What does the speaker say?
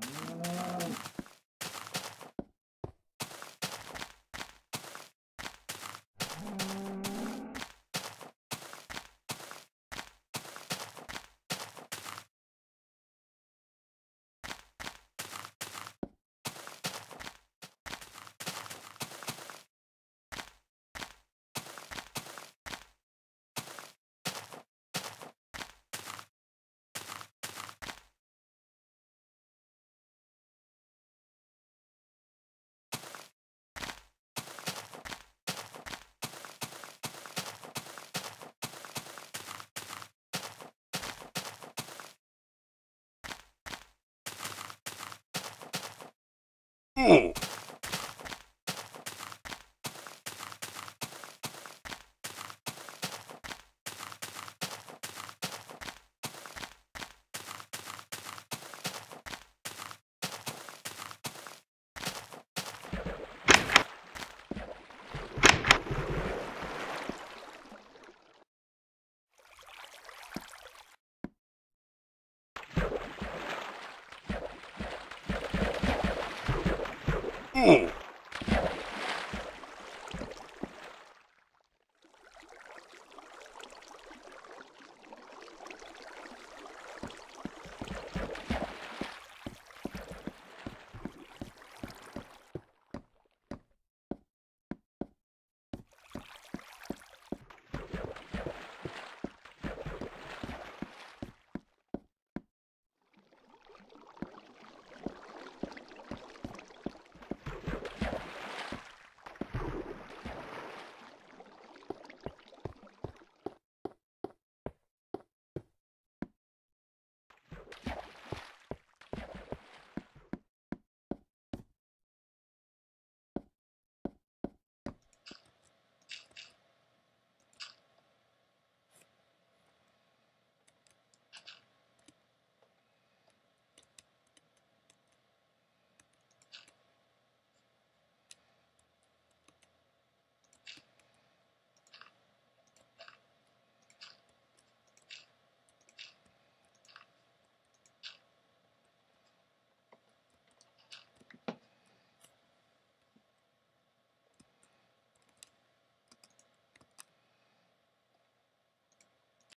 Mm-hmm. Ooh. Ooh.